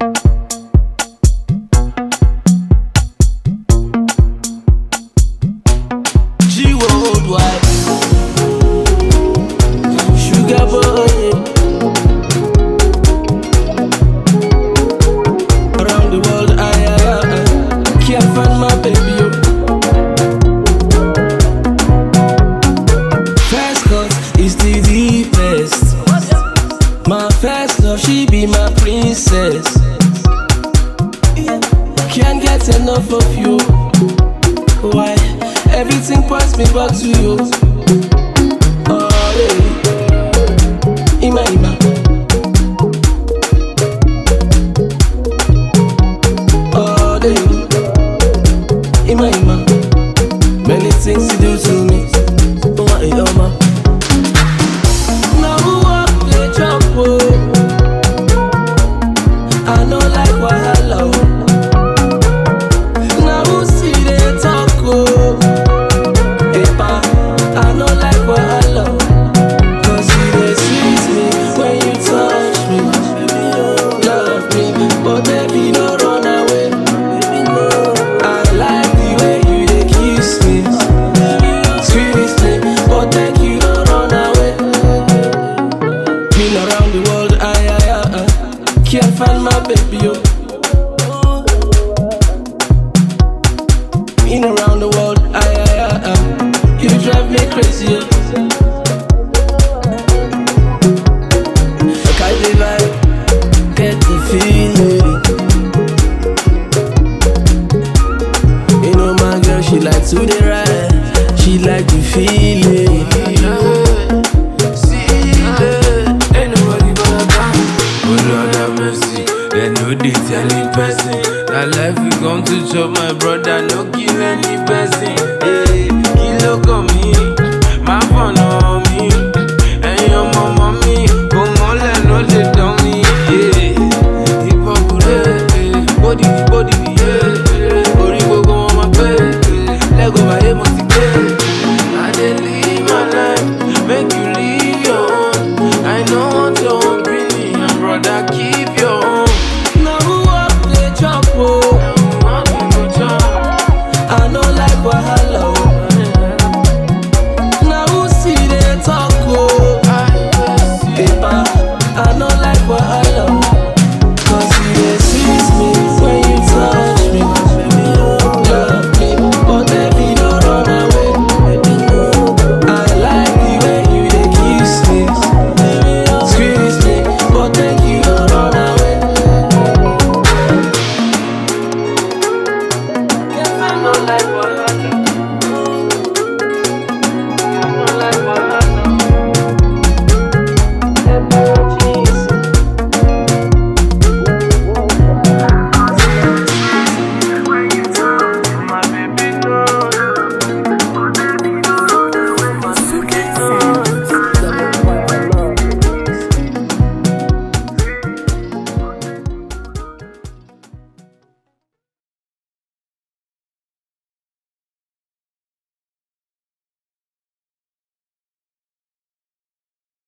G My first love, she be my princess. Can't get enough of you. Why? Everything points me back to you. Oh, yeah. Ima, Can't my baby, oh. Been around the world, I, I, I, I you drive me crazy, oh. Like I get the feeling. You know my girl, she like to the ride, she like the feeling. Telling person. That life we come to chop my brother, no kill any person. Hey, kilo come me, my phone on